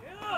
立正